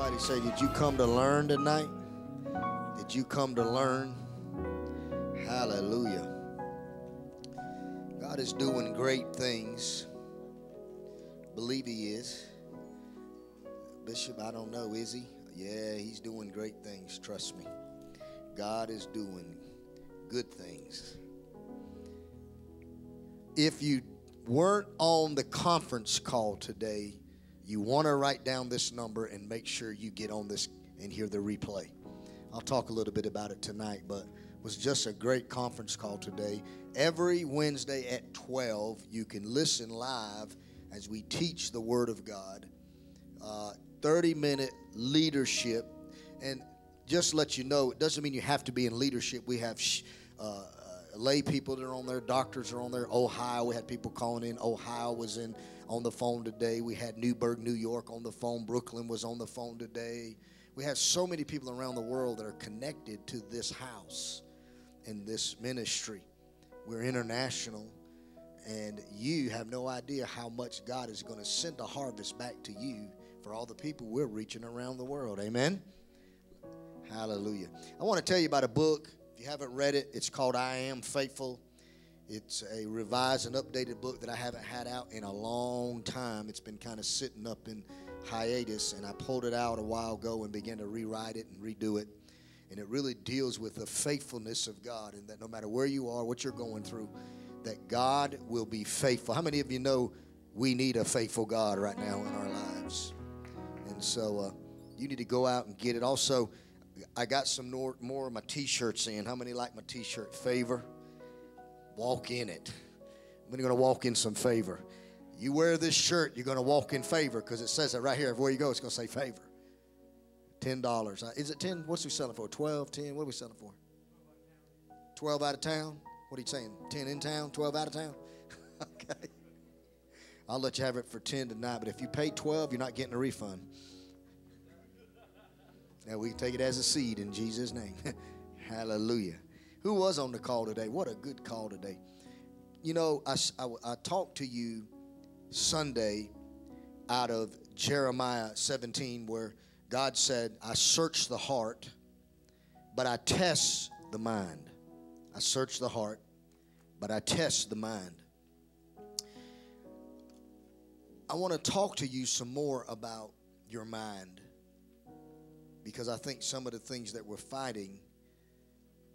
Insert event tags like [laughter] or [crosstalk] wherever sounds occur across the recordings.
Somebody say, Did you come to learn tonight? Did you come to learn? Hallelujah. God is doing great things. Believe He is. Bishop, I don't know, is He? Yeah, He's doing great things, trust me. God is doing good things. If you weren't on the conference call today, you want to write down this number and make sure you get on this and hear the replay. I'll talk a little bit about it tonight, but it was just a great conference call today. Every Wednesday at 12, you can listen live as we teach the Word of God. Uh, 30 minute leadership. And just let you know, it doesn't mean you have to be in leadership. We have sh- uh, lay people that are on there, doctors are on there. Ohio, we had people calling in. Ohio was in on the phone today. We had Newburgh, New York on the phone. Brooklyn was on the phone today. We have so many people around the world that are connected to this house and this ministry. We're international, and you have no idea how much God is going to send a harvest back to you for all the people we're reaching around the world. Amen. Hallelujah. I want to tell you about a book If you haven't read it, it's called I Am Faithful. It's a revised and updated book that I haven't had out in a long time. It's been kind of sitting up in hiatus, and I pulled it out a while ago and began to rewrite it and redo it. And it really deals with the faithfulness of God, and that no matter where you are, what you're going through, that God will be faithful. How many of you know we need a faithful God right now in our lives? And so uh, you need to go out and get it. Also, I got some more, more of my t-shirts in. How many like my t-shirt? Favor. Walk in it. I'm going to walk in some favor. You wear this shirt, you're going to walk in favor because it says it right here. Everywhere you go, it's going to say favor. Ten dollars. Uh, is it ten? What's we selling for? Twelve, ten? What are we selling for? Twelve out of town. What are you saying? Ten in town? Twelve out of town? [laughs] okay. I'll let you have it for ten tonight. But if you pay twelve, you're not getting a refund. Now we take it as a seed in Jesus' name. [laughs] Hallelujah. Who was on the call today? What a good call today. You know, I, I, I talked to you Sunday out of Jeremiah 17, where God said, I search the heart, but I test the mind. I search the heart, but I test the mind. I want to talk to you some more about your mind because I think some of the things that we're fighting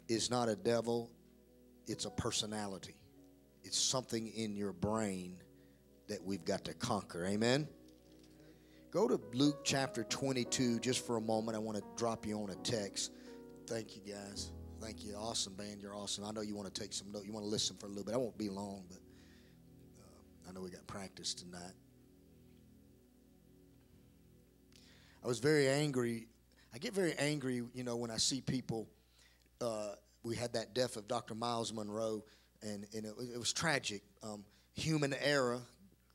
is not a devil, it's a personality. It's something in your brain that we've got to conquer. Amen? Go to Luke chapter 22 just for a moment. I want to drop you on a text. Thank you, guys. Thank you. Awesome, band. You're awesome. I know you want to take some notes. You want to listen for a little bit. I won't be long, but uh, I know we got practice tonight. I was very angry I get very angry, you know, when I see people. Uh, we had that death of Dr. Myles Munroe, and, and it, it was tragic. Um, human error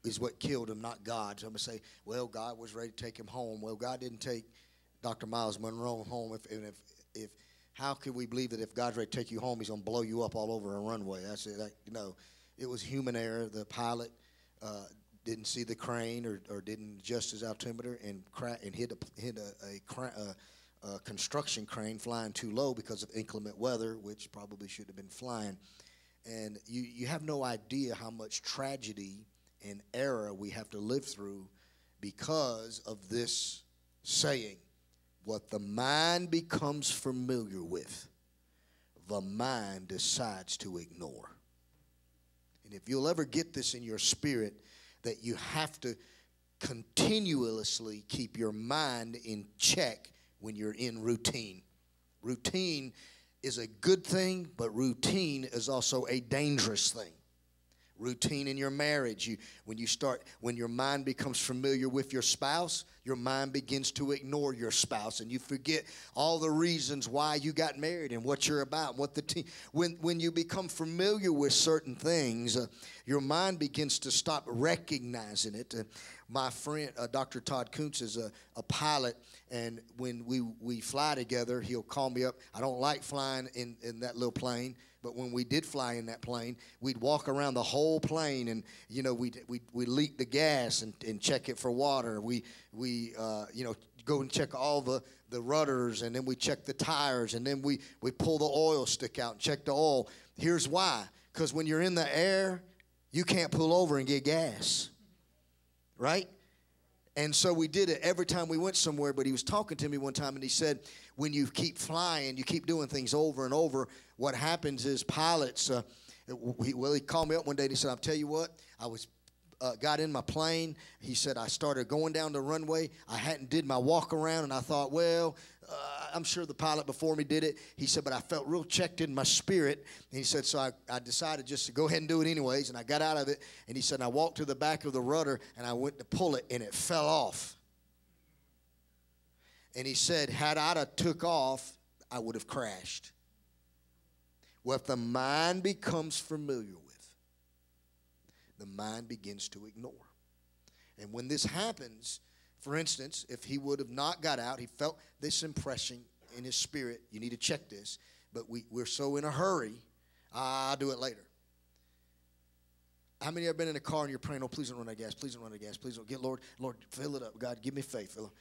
is what killed him, not God. So I'm going to say, well, God was ready to take him home. Well, God didn't take Dr. Myles Munroe home. If, if, if, how could we believe that if God's ready to take you home, he's going to blow you up all over a runway? I said, like, no, it was human error. The pilot uh, didn't see the crane or, or didn't adjust his altimeter and cra- and hit a hit a, a, a, a, construction crane flying too low because of inclement weather, which probably should have been flying. And you you have no idea how much tragedy and error we have to live through because of this saying. What the mind becomes familiar with, the mind decides to ignore. And if you'll ever get this in your spirit, that you have to continuously keep your mind in check when you're in routine. Routine is a good thing, but routine is also a dangerous thing routine in your marriage you when you start when your mind becomes familiar with your spouse your mind begins to ignore your spouse and you forget all the reasons why you got married and what you're about what the team when when you become familiar with certain things uh, your mind begins to stop recognizing it uh, my friend uh, dr todd kuntz is a, a pilot and when we we fly together he'll call me up i don't like flying in in that little plane but when we did fly in that plane, we'd walk around the whole plane and, you know, we'd, we'd, we'd leak the gas and, and check it for water. We, we uh, you know, go and check all the, the rudders, and then we check the tires, and then we, we pull the oil stick out and check the oil. Here's why because when you're in the air, you can't pull over and get gas, right? And so we did it every time we went somewhere. But he was talking to me one time and he said, when you keep flying, you keep doing things over and over, what happens is pilots, uh, well, he called me up one day and he said, I'll tell you what, I was uh, got in my plane. He said I started going down the runway. I hadn't did my walk around, and I thought, well, uh, I'm sure the pilot before me did it. He said, but I felt real checked in my spirit. And he said, so I, I decided just to go ahead and do it anyways. And I got out of it. And he said, I walked to the back of the rudder and I went to pull it, and it fell off. And he said, had I took off, I would have crashed. What the mind becomes familiar with the mind begins to ignore. And when this happens, for instance, if he would have not got out, he felt this impression in his spirit. You need to check this. But we, we're so in a hurry, I'll do it later. How many have been in a car and you're praying, oh, please don't run out of gas, please don't run out of gas, please don't get, Lord, Lord, fill it up. God, give me faith. Fill it.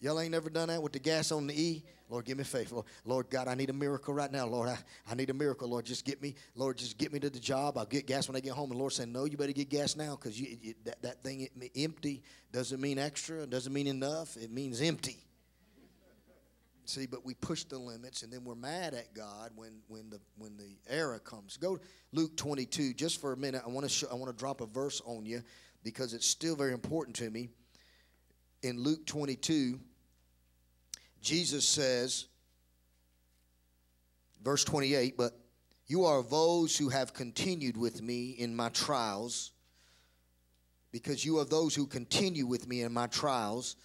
Y'all ain't never done that with the gas on the E? Lord, give me faith. Lord, Lord God, I need a miracle right now. Lord, I, I need a miracle. Lord, just get me, Lord, just get me to the job. I'll get gas when I get home. And Lord saying, No, you better get gas now because that, that thing empty doesn't mean extra, doesn't mean enough. It means empty. See, but we push the limits and then we're mad at God when, when, the, when the era comes. Go Luke 22 just for a minute. I want to show, I want to drop a verse on you because it's still very important to me. In Luke 22, Jesus says, verse 28, but you are those who have continued with me in my trials, because you are those who continue with me in my trials.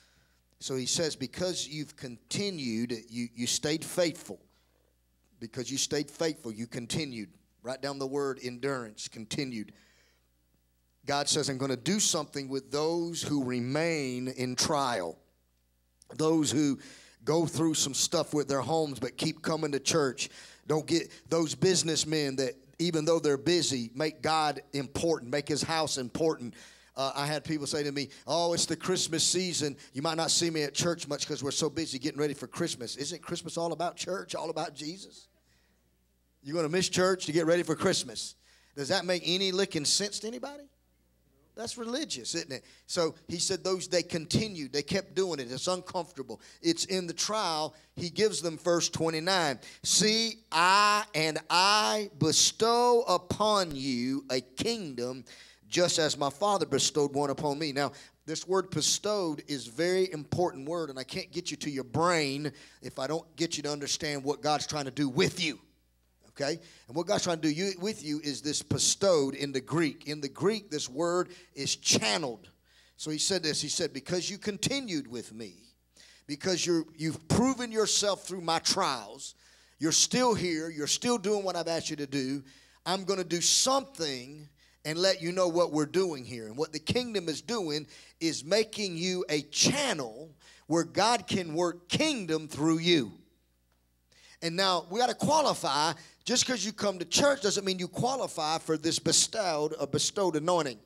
So he says, because you've continued, you, you stayed faithful. Because you stayed faithful, you continued. Write down the word endurance, continued. God says, I'm going to do something with those who remain in trial, those who go through some stuff with their homes but keep coming to church. Don't get those businessmen that, even though they're busy, make God important, make his house important. Uh, I had people say to me, Oh, it's the Christmas season. You might not see me at church much because we're so busy getting ready for Christmas. Isn't Christmas all about church, all about Jesus? You're going to miss church to get ready for Christmas. Does that make any licking sense to anybody? That's religious, isn't it? So he said those they continued, they kept doing it. It's uncomfortable. It's in the trial. He gives them verse 29. See, I and I bestow upon you a kingdom just as my father bestowed one upon me. Now, this word bestowed is very important word and I can't get you to your brain if I don't get you to understand what God's trying to do with you okay? And what God's trying to do you, with you is this bestowed in the Greek. In the Greek, this word is channeled. So he said this He said, Because you continued with me, because you're, you've proven yourself through my trials, you're still here, you're still doing what I've asked you to do, I'm going to do something and let you know what we're doing here. And what the kingdom is doing is making you a channel where God can work kingdom through you. And now we got to qualify just because you come to church doesn't mean you qualify for this bestowed a bestowed anointing.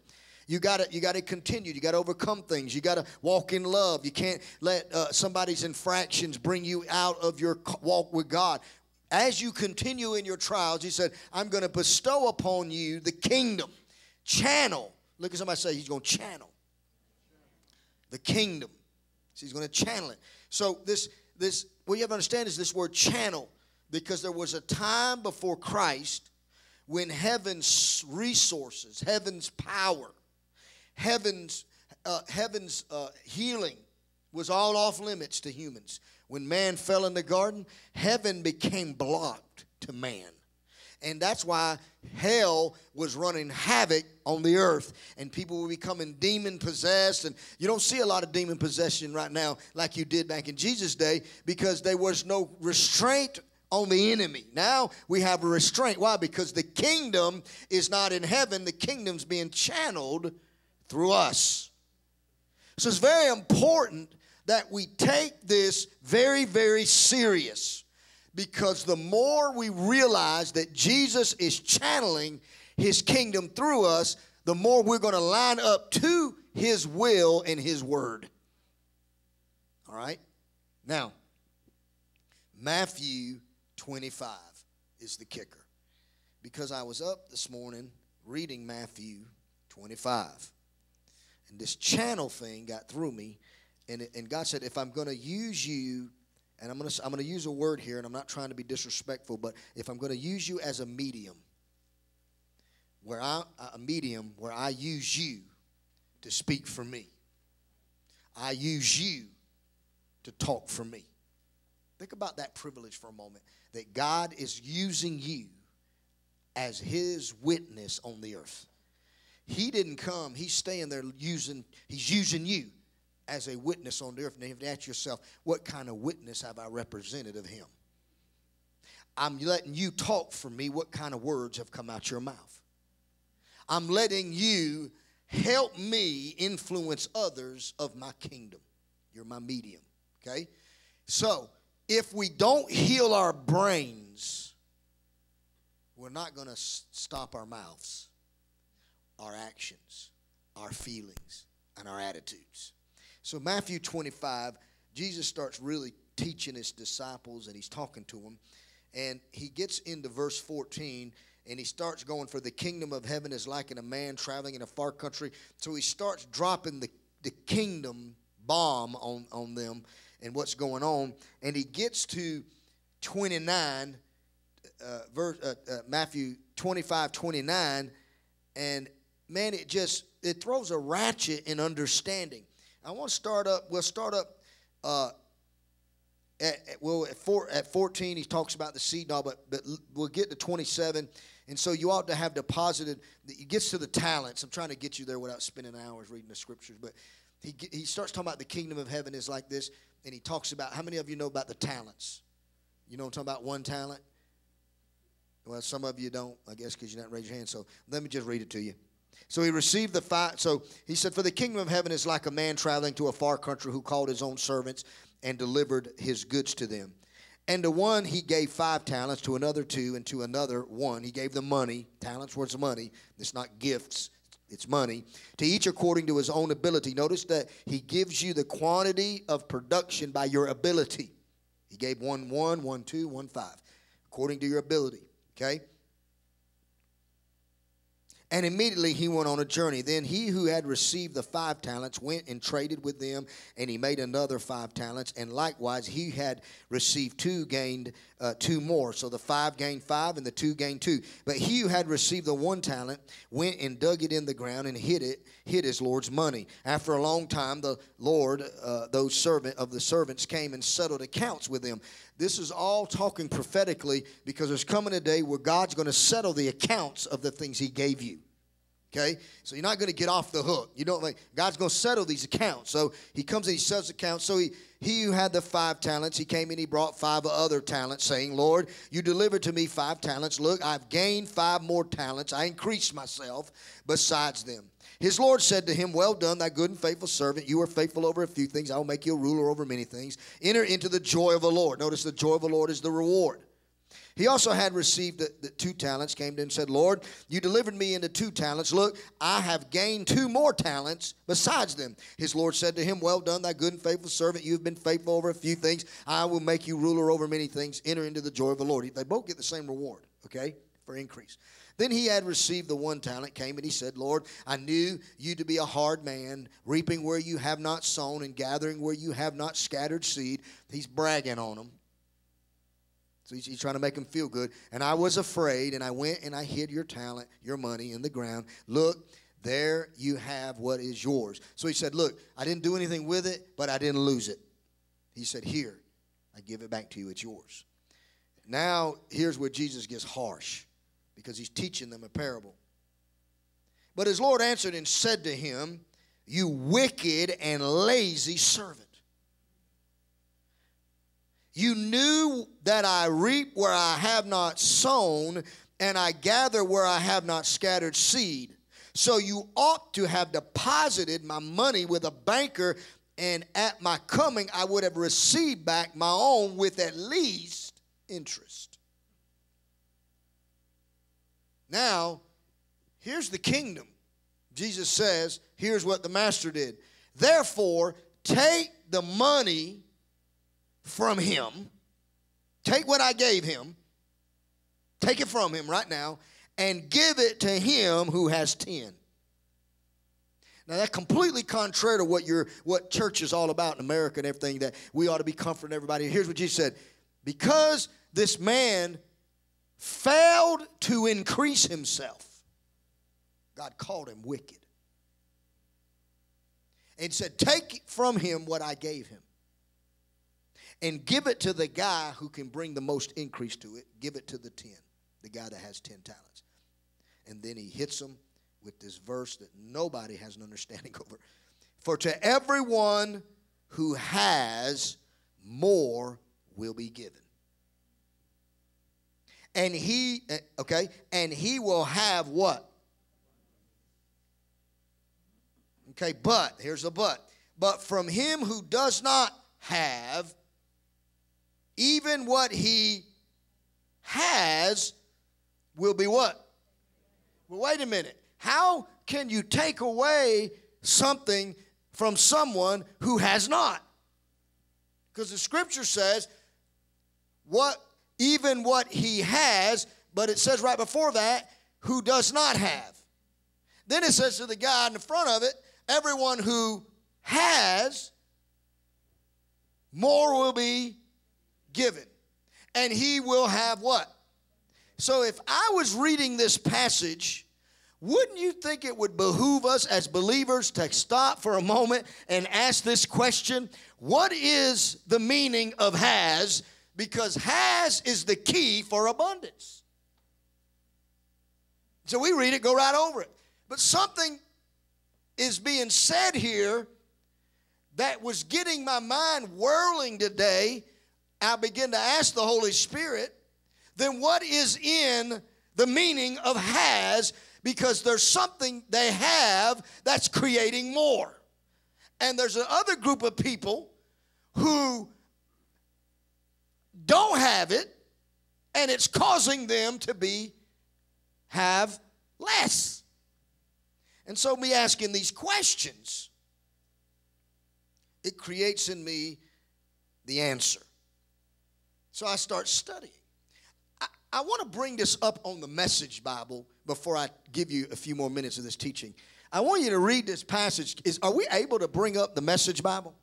You got to you got to continue. You got to overcome things. You got to walk in love. You can't let uh, somebody's infractions bring you out of your walk with God. As you continue in your trials, he said, "I'm going to bestow upon you the kingdom." Channel. Look at somebody say he's going to channel the kingdom. So he's going to channel it. So this this what you have to understand is this word channel because there was a time before Christ when heaven's resources, heaven's power, heaven's, uh, heaven's uh, healing was all off limits to humans. When man fell in the garden, heaven became blocked to man. And that's why hell was running havoc on the earth and people were becoming demon possessed. And you don't see a lot of demon possession right now like you did back in Jesus' day because there was no restraint on the enemy. Now we have a restraint. Why? Because the kingdom is not in heaven, the kingdom's being channeled through us. So it's very important that we take this very, very serious because the more we realize that Jesus is channeling his kingdom through us, the more we're going to line up to his will and his word. All right? Now, Matthew 25 is the kicker. Because I was up this morning reading Matthew 25. And this channel thing got through me. And, and God said, if I'm going to use you, and I'm going to I'm going to use a word here, and I'm not trying to be disrespectful, but if I'm going to use you as a medium, where I a medium where I use you to speak for me, I use you to talk for me. Think about that privilege for a moment that God is using you as his witness on the earth. He didn't come, he's staying there using, he's using you as a witness on the earth. And you have to ask yourself, what kind of witness have I represented of him? I'm letting you talk for me. What kind of words have come out your mouth? I'm letting you help me influence others of my kingdom. You're my medium, okay? So, if we don't heal our brains, we're not going to stop our mouths, our actions, our feelings, and our attitudes. So, Matthew 25, Jesus starts really teaching his disciples and he's talking to them. And he gets into verse 14 and he starts going for the kingdom of heaven is like in a man traveling in a far country. So he starts dropping the, the kingdom bomb on, on them and what's going on. And he gets to 29, uh, verse, uh, uh, Matthew 25, 29, and man, it just it throws a ratchet in understanding. I want to start up. We'll start up. Uh, at, at, well, at, four, at 14, he talks about the seed doll, but, but we'll get to 27. And so you ought to have deposited, it gets to the talents. I'm trying to get you there without spending hours reading the scriptures, but he, he starts talking about the kingdom of heaven is like this, and he talks about how many of you know about the talents? You know I'm talking about one talent? Well, some of you don't, I guess, because you didn't raise your hand. So let me just read it to you. So he received the five. So he said, For the kingdom of heaven is like a man traveling to a far country who called his own servants and delivered his goods to them. And to one he gave five talents, to another two, and to another one. He gave them money. Talents was money. It's not gifts, it's money. To each according to his own ability. Notice that he gives you the quantity of production by your ability. He gave one one, one two, one five, according to your ability. Okay? And immediately he went on a journey. Then he who had received the five talents went and traded with them, and he made another five talents. And likewise, he had received two gained uh, two more. So the five gained five, and the two gained two. But he who had received the one talent went and dug it in the ground and hid it, hid his Lord's money. After a long time, the Lord, uh, those servant of the servants, came and settled accounts with them. This is all talking prophetically because there's coming a day where God's going to settle the accounts of the things He gave you. Okay? So you're not going to get off the hook. You don't like God's going to settle these accounts. So he comes and he settles accounts. So he he who had the five talents, he came and he brought five other talents, saying, Lord, you delivered to me five talents. Look, I've gained five more talents. I increased myself besides them. His Lord said to him, Well done, thy good and faithful servant. You are faithful over a few things. I will make you a ruler over many things. Enter into the joy of the Lord. Notice the joy of the Lord is the reward. He also had received the, the, two talents, came to him and said, Lord, you delivered me into two talents. Look, I have gained two more talents besides them. His Lord said to him, Well done, thy good and faithful servant. You have been faithful over a few things. I will make you ruler over many things. Enter into the joy of the Lord. They both get the same reward, okay, for increase. Then he had received the one talent, came and he said, Lord, I knew you to be a hard man, reaping where you have not sown and gathering where you have not scattered seed. He's bragging on them. So he's, he's, trying to make him feel good. And I was afraid, and I went and I hid your talent, your money in the ground. Look, there you have what is yours. So he said, Look, I didn't do anything with it, but I didn't lose it. He said, Here, I give it back to you. It's yours. Now, here's where Jesus gets harsh because he's teaching them a parable. But his Lord answered and said to him, You wicked and lazy servant. You knew that I reap where I have not sown, and I gather where I have not scattered seed. So you ought to have deposited my money with a banker, and at my coming I would have received back my own with at least interest. Now, here's the kingdom. Jesus says, here's what the master did. Therefore, take the money from him, take what I gave him, take it from him right now, and give it to him who has 10. Now that's completely contrary to what your what church is all about in America and everything that we ought to be comforting everybody. Here's what Jesus said: because this man failed to increase himself, God called him wicked. And said, Take from him what I gave him. And give it to the guy who can bring the most increase to it. Give it to the 10, the guy that has 10 talents. And then he hits them with this verse that nobody has an understanding [laughs] over. For to everyone who has, more will be given. And he, eh, okay, and he will have what? Okay, but, here's the but. But from him who does not have, even what he has will be what? Well, wait a minute. How can you take away something from someone who has not? Because the scripture says, what even what he has, but it says right before that, who does not have. Then it says to the guy in the front of it, everyone who has, more will be given. And he will have what? So if I was reading this passage wouldn't you think it would behoove us as believers to stop for a moment and ask this question? What is the meaning of has? Because has is the key for abundance. So we read it, go right over it. But something is being said here that was getting my mind whirling today. I begin to ask the Holy Spirit, then what is in the meaning of has because there's something they have that's creating more. And there's another group of people who don't have it and it's causing them to be have less. And so me asking these questions it creates in me the answer. So I start studying. I, I want to bring this up on the message Bible before I give you a few more minutes of this teaching. I want you to read this passage. Is, are we able to bring up the Message Bible?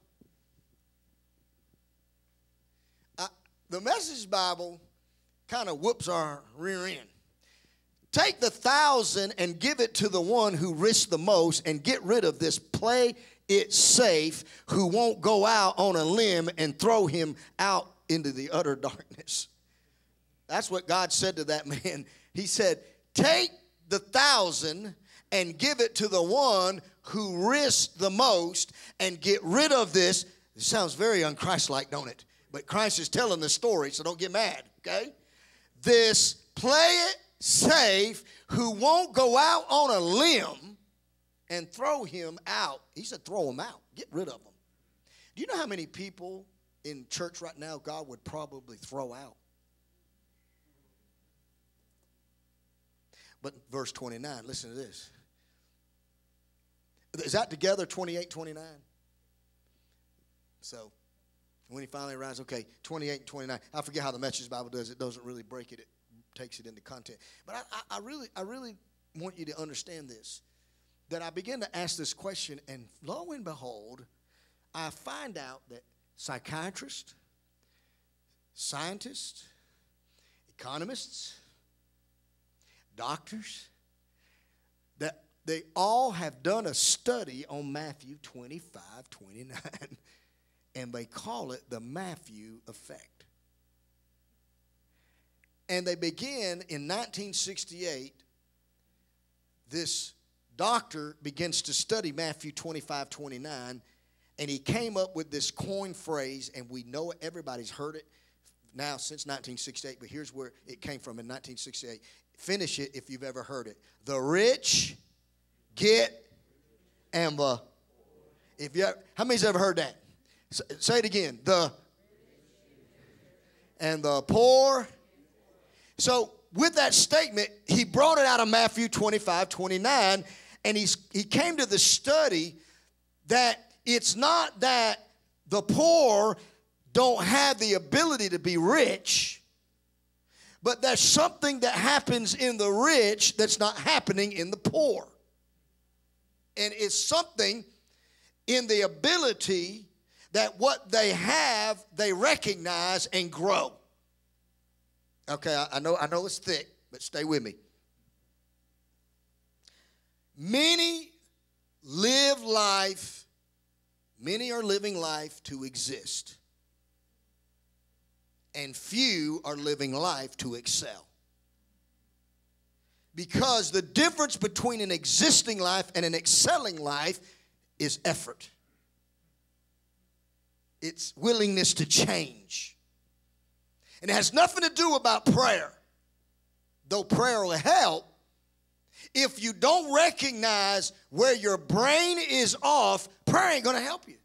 Uh, the Message Bible kind of whoops our rear end. Take the thousand and give it to the one who risks the most and get rid of this play it safe who won't go out on a limb and throw him out into the utter [laughs] darkness. That's what God said to that [laughs] man. He said, Take the thousand and give it to the one who risked the most and get rid of this. It sounds very unchristlike, don't it? But Christ is telling the story, so don't get mad, okay? This play it safe who won't go out on a limb and throw him out. He said, throw him out, get rid of him. Do you know how many people in church right now God would probably throw out? But verse 29, listen to this. Is that together 28, 29? So when he finally arrives, okay, 28 and 29. I forget how the Message Bible does it. doesn't really break it. It takes it into content. But I, I, I really, I really want you to understand this. That I begin to ask this question, and lo and behold, I find out that psychiatrists, scientists, economists, doctors, that they all have done a study on Matthew 25, 29, [laughs] and they call it the Matthew effect. And they begin in 1968, this doctor begins to study Matthew 25, 29, and he came up with this coin phrase, and we know it, everybody's heard it now since 1968, but here's where it came from in 1968. Finish it if you've ever heard it. The rich get and the if you how many's ever heard that? Say it again. The and the poor. So with that statement, he brought it out of Matthew 25, 29, and he's, he came to the study that it's not that the poor don't have the ability to be rich, but there's something that happens in the rich that's not happening in the poor. And it's something in the ability that what they have, they recognize and grow. Okay, I, know I know it's thick, but stay with me. Many live life, many are living life to exist. And few are living life to excel. Because the difference between an existing life and an excelling life is effort. It's willingness to change. And it has nothing to do about prayer. Though prayer will help, if you don't recognize where your brain is off, prayer ain't going to help you.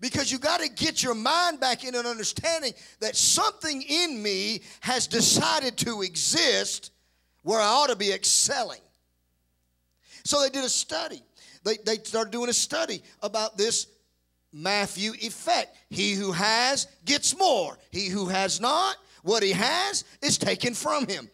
Because you got to get your mind back in an understanding that something in me has decided to exist where I ought to be excelling. So they did a study. They, they started doing a study about this Matthew effect. He who has gets more, he who has not, what he has is taken from him.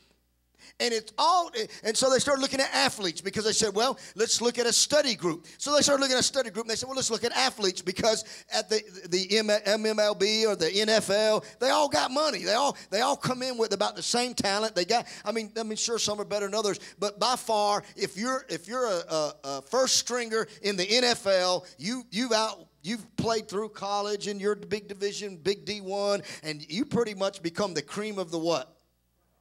And it's all, and so they started looking at athletes because they said, well, let's look at a study group. So they started looking at a study group and they said, well, let's look at athletes because at the, the MLB or the NFL, they all got money. They all, they all come in with about the same talent. They got, I mean, I mean, sure, some are better than others, but by far, if you're, if you're a, a, a first stringer in the NFL, you, you've out, you've played through college and you're big division, big D1, and you pretty much become the cream of the what?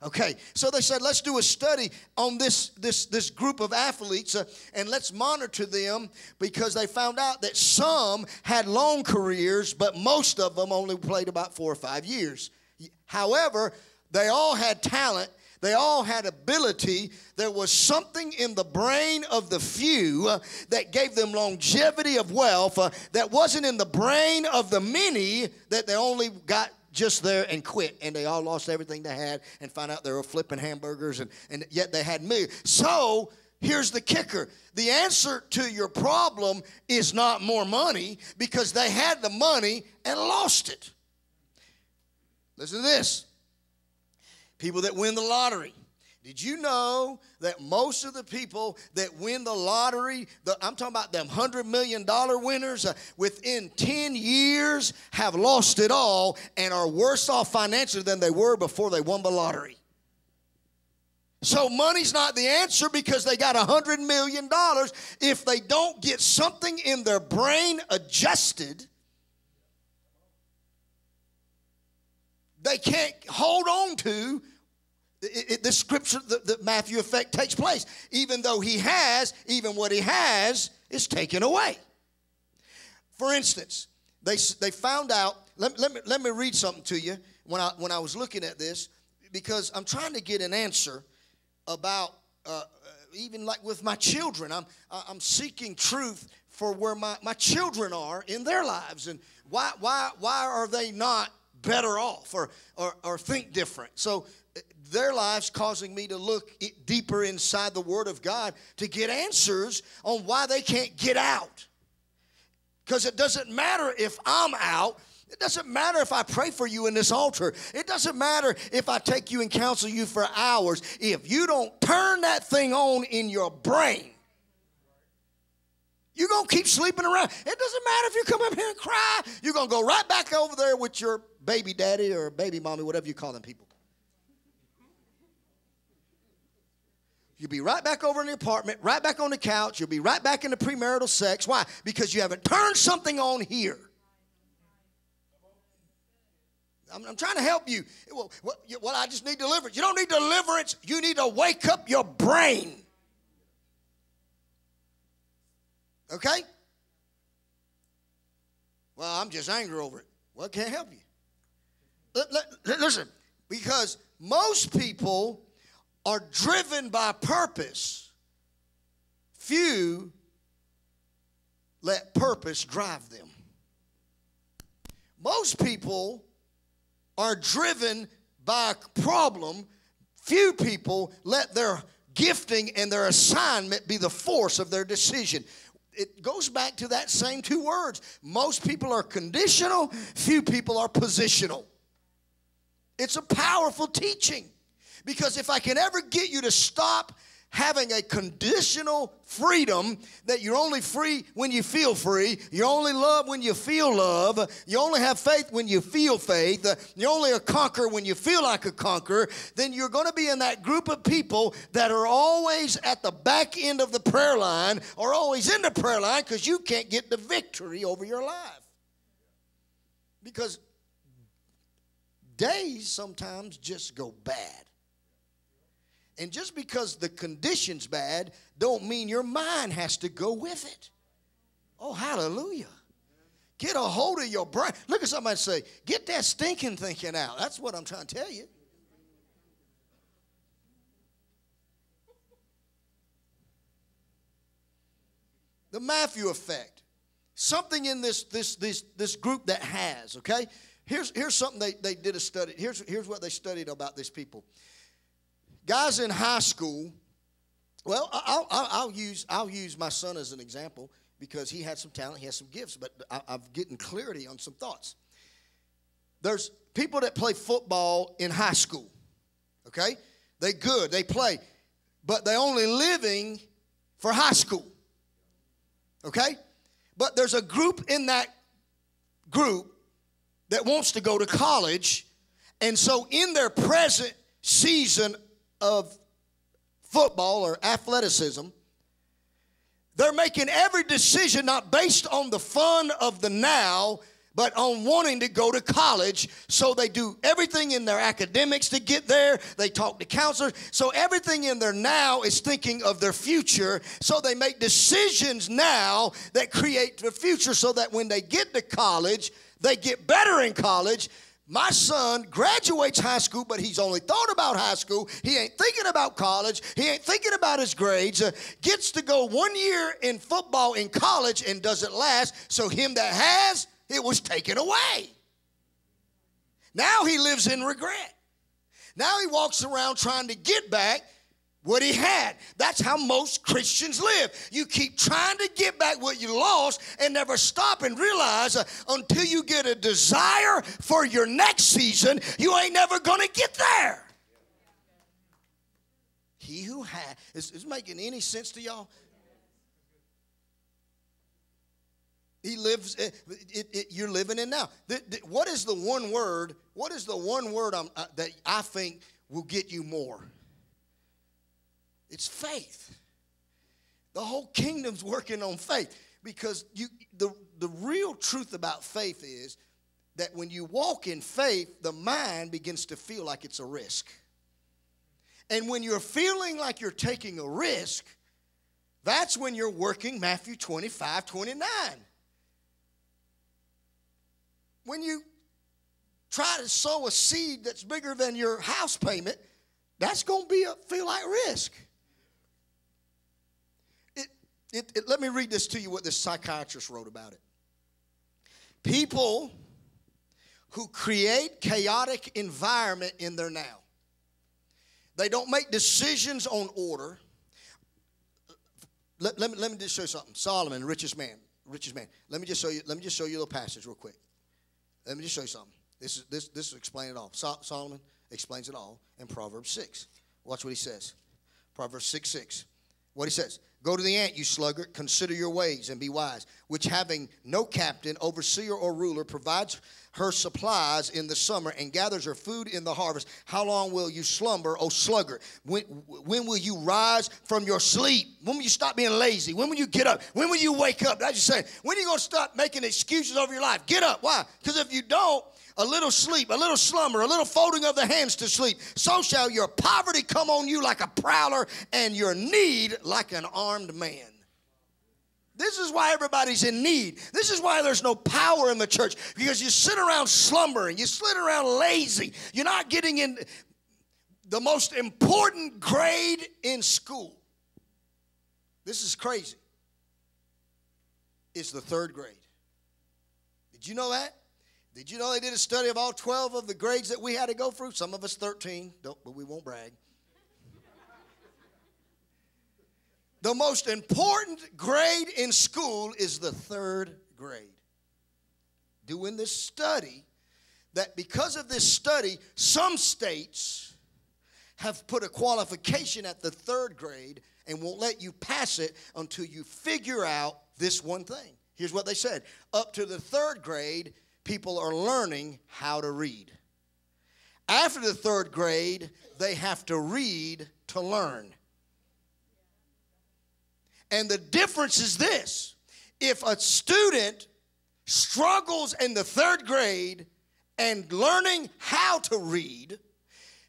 Okay, so they said, let's do a study on this, this, this group of athletes uh, and let's monitor them because they found out that some had long careers, but most of them only played about four or five years. However, they all had talent, they all had ability. There was something in the brain of the few uh, that gave them longevity of wealth uh, that wasn't in the brain of the many that they only got just there and quit. And they all lost everything they had and found out they were flipping hamburgers and, and yet they had me. So here's the kicker the answer to your problem is not more money because they had the money and lost it. Listen to this people that win the lottery did you know that most of the people that win the lottery, the, I'm talking about them $100 million winners, uh, within 10 years have lost it all and are worse off financially than they were before they won the lottery? So money's not the answer because they got $100 million. If they don't get something in their brain adjusted, they can't hold on to it, it, the scripture, the, the Matthew effect takes place. Even though he has, even what he has is taken away. For instance, they, they found out, let, let, me, let me read something to you when I, when I was looking at this, because I'm trying to get an answer about, uh, uh even like with my children, I'm, I'm seeking truth for where my, my children are in their lives and why, why, why are they not better off or, or, or think different. So their lives causing me to look deeper inside the Word of God to get answers on why they can't get out. Because it doesn't matter if I'm out. It doesn't matter if I pray for you in this altar. It doesn't matter if I take you and counsel you for hours. If you don't turn that thing on in your brain, you're going to keep sleeping around. It doesn't matter if you come up here and cry. You're going to go right back over there with your baby daddy or baby mommy, whatever you call them people. You'll be right back over in the apartment, right back on the couch. You'll be right back in the premarital sex. Why? Because you haven't turned something on here. I'm, I'm trying to help you. Well, well, I just need deliverance. You don't need deliverance. You need to wake up your brain. Okay? Well, I'm just angry over it. Well, I can't help you. Listen, because most people are driven by purpose, few let purpose drive them. Most people are driven by a problem. Few people let their gifting and their assignment be the force of their decision. it goes back to that same two words. Most people are conditional, few people are positional. It's a powerful teaching because if I can ever get you to stop having a conditional freedom that you're only free when you feel free, you only love when you feel love, you only have faith when you feel faith, you're only a conqueror when you feel like a conqueror, then you're going to be in that group of people that are always at the back end of the prayer line or always in the prayer line because you can't get the victory over your life. Because days sometimes just go bad. And just because the condition's bad, don't mean your mind has to go with it. Oh, hallelujah. Get a hold of your brain. Look at somebody say, get that stinking thinking out. That's what I'm trying to tell you. The Matthew effect. Something in this, this, this, this group that has, okay? Here's, here's something they, they did a study. Here's, here's what they studied about these people guys in high school, well, I'll, I'll, I'll, use, I'll use my son as an example because he had some talent, he has some gifts, but I, I'm getting clarity on some thoughts. There's people that play football in high school, okay? They good, they play, but they only living for high school, okay? But there's a group in that group that wants to go to college, and so in their present season of football or athleticism, they're making every decision not based on the fun of the now, but on wanting to go to college. So they do everything in their academics to get there. They talk to counselors. So everything in their now is thinking of their future. So they make decisions now that create the future so that when they get to college, they get better in college my son graduates high school, but he's only thought about high school. He ain't thinking about college. He ain't thinking about his grades. Uh, gets to go one year in football in college and doesn't last. So, him that has, it was taken away. Now he lives in regret. Now he walks around trying to get back what he had. That's how most Christians live. You keep trying to get back what you lost and never stop and realize uh, until you get a desire for your next season, you ain't never going to get there. He who had, is, is making any sense to y'all? He lives, it, it, it, you're living in now. The, the, what is the one word? What is the one word uh, that I think will get you more? It's faith. The whole kingdom's working on faith because you the, the real truth about faith is that when you walk in faith, the mind begins to feel like it's a risk. And when you're feeling like you're taking a risk, that's when you're working Matthew 25, 29. When you try to sow a seed that's bigger than your house payment, that's going to be a, feel like risk. It, it, let me read this to you what this psychiatrist wrote about it. People who create chaotic environment in their now. They don't make decisions on order. Let, let, me, let me just show you something. Solomon, richest man, richest man. Let me just show you. Let me just show you a little passage real quick. Let me just show you something. This is this this explain it all. So, Solomon explains it all in Proverbs six. Watch what he says. Proverbs six six. What he says. Go to the ant, you sluggard, consider your ways and be wise, which having no captain, overseer, or ruler provides her supplies in the summer and gathers her food in the harvest. How long will you slumber, O sluggard? When, when will you rise from your sleep? When will you stop being lazy? When will you get up? When will you wake up? That's just saying, when are you going to stop making excuses over your life? Get up. Why? Because if you don't, a little sleep, a little slumber, a little folding of the hands to sleep. So shall your poverty come on you like a prowler, and your need like an armed man. This is why everybody's in need. This is why there's no power in the church because you sit around slumbering, you sit around lazy. You're not getting in the most important grade in school. This is crazy. It's the third grade. Did you know that? Did you know they did a study of all 12 of the grades that we had to go through? Some of us 13, don't, but we won't brag. The most important grade in school is the third grade. Doing this study, that because of this study, some states have put a qualification at the third grade and won't let you pass it until you figure out this one thing. Here's what they said up to the third grade, people are learning how to read. After the third grade, they have to read to learn. And the difference is this if a student struggles in the third grade and learning how to read,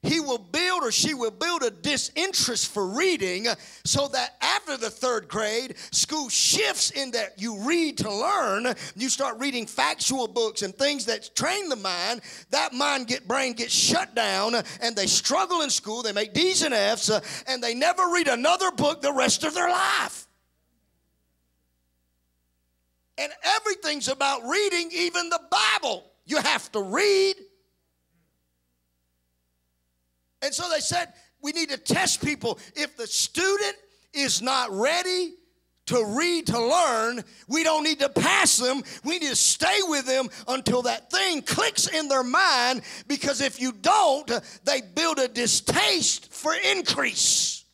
he will build or she will build a disinterest for reading so that after the third grade school shifts in that you read to learn you start reading factual books and things that train the mind that mind get brain gets shut down and they struggle in school they make d's and f's and they never read another book the rest of their life. And everything's about reading even the bible. You have to read and so they said, we need to test people. If the student is not ready to read to learn, we don't need to pass them. We need to stay with them until that thing clicks in their mind because if you don't, they build a distaste for increase.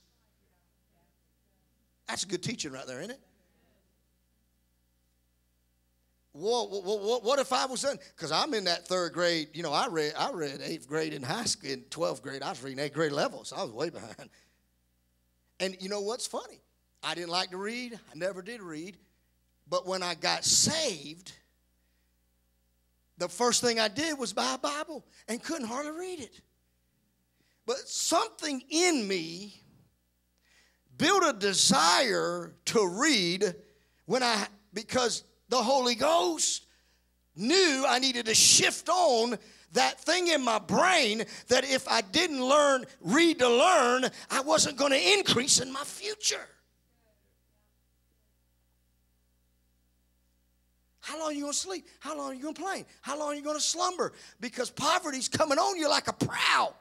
That's a good teaching right there, isn't it? What, what, what if I was done? Because I'm in that third grade. You know, I read I read eighth grade in high school. In twelfth grade, I was reading eighth grade levels. So I was way behind. And you know what's funny? I didn't like to read. I never did read. But when I got saved, the first thing I did was buy a Bible and couldn't hardly read it. But something in me built a desire to read when I because the Holy Ghost knew I needed to shift on that thing in my brain that if I didn't learn, read to learn, I wasn't going to increase in my future. How long are you going to sleep? How long are you going to play? How long are you going to slumber? Because poverty's coming on you like a prowl.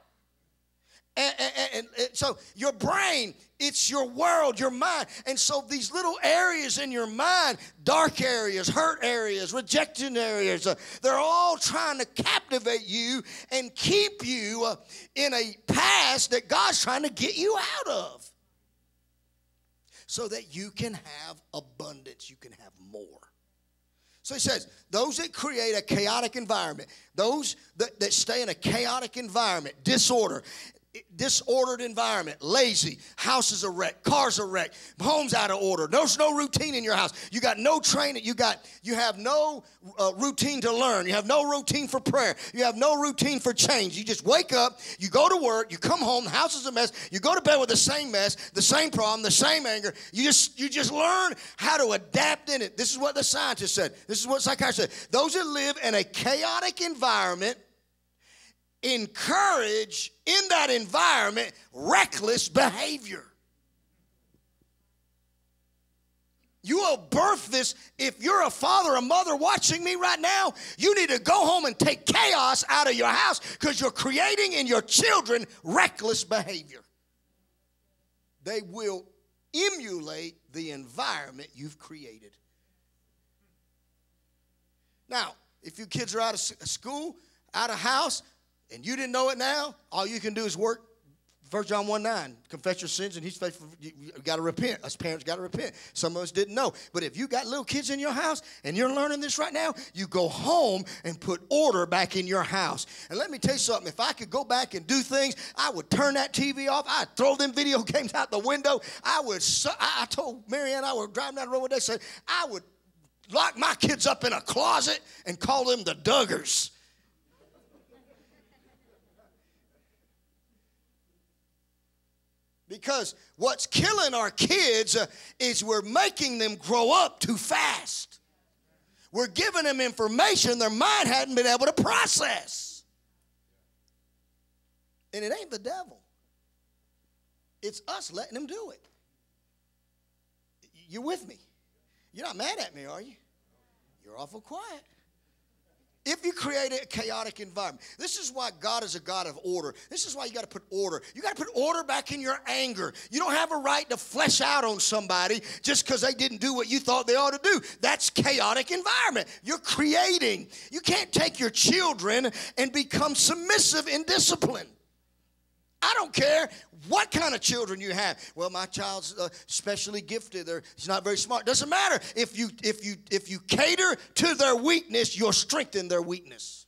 And, and, and, and, so your brain, it's your world, your mind. And so these little areas in your mind, dark areas, hurt areas, rejection areas, uh, they're all trying to captivate you and keep you uh, in a past that God's trying to get you out of. So that you can have abundance, you can have more. So he says, those that create a chaotic environment, those that, that stay in a chaotic environment, disorder, disordered environment, lazy, houses are wrecked, cars are wrecked, homes out of order. There's no routine in your house. You got no training. You got you have no uh, routine to learn. You have no routine for prayer. You have no routine for change. You just wake up, you go to work, you come home, the house is a mess. You go to bed with the same mess, the same problem, the same anger. You just you just learn how to adapt in it. This is what the scientists said. This is what psychiatrists said. Those that live in a chaotic environment encourage in that environment reckless behavior. You will birth this. If you're a father or mother watching me right now, you need to go home and take chaos out of your house because you're creating in your children reckless behavior. They will emulate the environment you've created. Now, if your kids are out of uh, school, out of house, and you didn't know it now, all you can do is work. 1 John 1 9, confess your sins and he's faithful. You, got to repent. Us parents got to repent. Some of us didn't know. But if you got little kids in your house and you're learning this right now, you go home and put order back in your house. And let me tell you something if I could go back and do things, I would turn that TV off. I'd throw them video [laughs] games out the window. I would, I told Marianne, I was driving down the road one day, said, I would lock my kids up in a closet and call them the Duggars. Because what's killing our kids uh, is we're making them grow up too fast. We're giving them information their mind hadn't been able to process. And it ain't the devil, it's us letting them do it. You're with me. You're not mad at me, are you? You're awful quiet. If you create a chaotic environment, this is why God is a God of order. This is why you got to put order. You got to put order back in your anger. You don't have a right to flesh out on somebody just because they didn't do what you thought they ought to do. That's chaotic environment. You're creating. You can't take your children and become submissive in discipline. I don't care what kind of children you have. Well, my child's uh, specially gifted. They're, he's not very smart. Doesn't matter. If you if you if you cater to their weakness, you'll strengthen their weakness.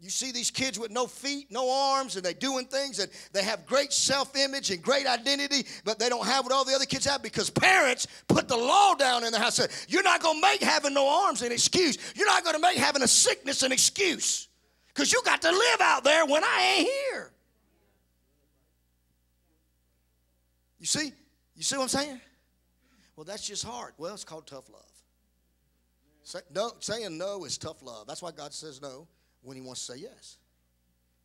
You see these kids with no feet, no arms, and they're doing things, and they have great self image and great identity, but they don't have what all the other kids have because parents put the law down in the house. You're not going to make having no arms an excuse. You're not going to make having a sickness an excuse because you got to live out there when I ain't here. You see? You see what I'm saying? Well, that's just hard. Well, it's called tough love. Say, no, saying no is tough love. That's why God says no when He wants to say yes.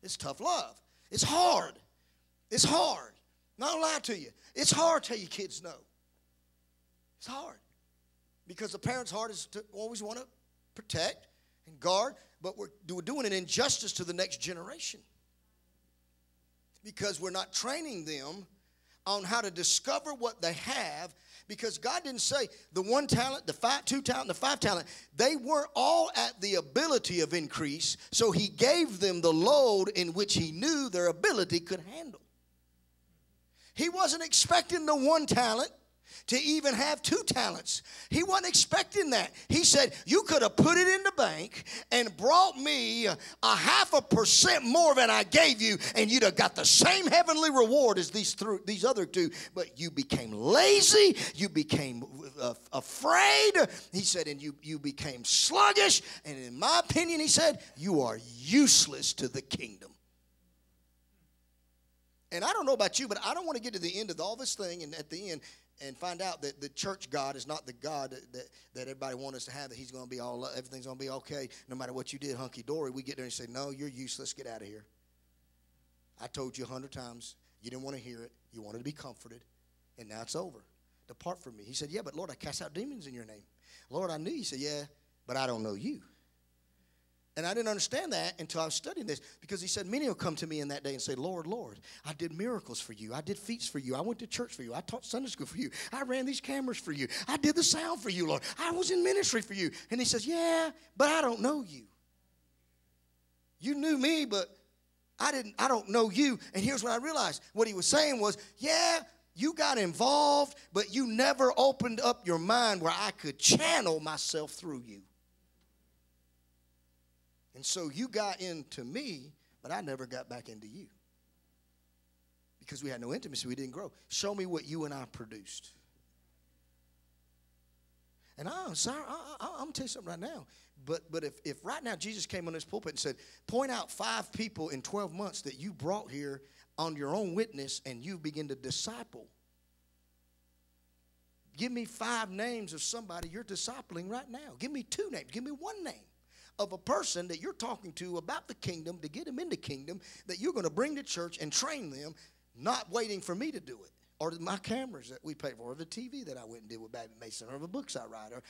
It's tough love. It's hard. It's hard. Not lie to you. It's hard to tell your kids no. It's hard. Because the parent's heart is to always want to protect and guard but we're, we're doing an injustice to the next generation because we're not training them on how to discover what they have because God didn't say the one talent, the five, two talent, the five talent, they weren't all at the ability of increase, so He gave them the load in which He knew their ability could handle. He wasn't expecting the one talent to even have two talents. He wasn't expecting that. He said, You could have put it in the bank and brought me a half a percent more than I gave you, and you'd have got the same heavenly reward as these, th- these other two. But you became lazy, you became uh, afraid. He said, And you, you became sluggish. And in my opinion, he said, You are useless to the kingdom. And I don't know about you, but I don't want to get to the end of all this thing, and at the end, and find out that the church God is not the God that, that, that everybody wants us to have, that He's going to be all, everything's going to be okay no matter what you did hunky dory. We get there and say, No, you're useless. Get out of here. I told you a hundred times. You didn't want to hear it. You wanted to be comforted. And now it's over. Depart from me. He said, Yeah, but Lord, I cast out demons in your name. Lord, I knew. He said, Yeah, but I don't know you. And I didn't understand that until I was studying this because he said, Many will come to me in that day and say, Lord, Lord, I did miracles for you. I did feats for you. I went to church for you. I taught Sunday school for you. I ran these cameras for you. I did the sound for you, Lord. I was in ministry for you. And he says, Yeah, but I don't know you. You knew me, but I didn't, I don't know you. And here's what I realized. What he was saying was, Yeah, you got involved, but you never opened up your mind where I could channel myself through you. And so you got into me, but I never got back into you. Because we had no intimacy, we didn't grow. Show me what you and I produced. And I'm sorry, I, I'm going to tell you something right now. But, but if, if right now Jesus came on this pulpit and said, point out five people in 12 months that you brought here on your own witness and you begin to disciple, give me five names of somebody you're discipling right now. Give me two names. Give me one name of a person that you're talking to about the kingdom to get them into kingdom that you're going to bring to church and train them, not waiting for me to do it or my cameras that we pay for or the TV that I went and did with Babbie Mason or the books I write or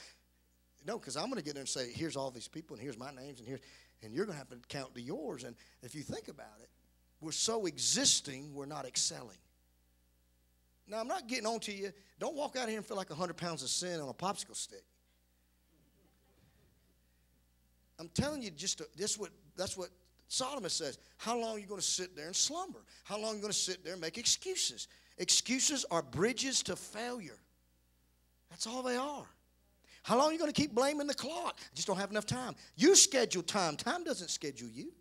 no, because I'm going to get there and say, here's all these people and here's my names and here's and you're going to have to count to yours. And if you think about it, we're so existing, we're not excelling. Now, I'm not getting on to you. Don't walk out here and feel like 100 pounds of sin on a popsicle stick. I'm telling you, just to, this what that's what Solomon says. How long are you going to sit there and slumber? How long are you going to sit there and make excuses? Excuses are bridges to failure. That's all they are. How long are you going to keep blaming the clock? I just don't have enough time. You schedule time. Time doesn't schedule you.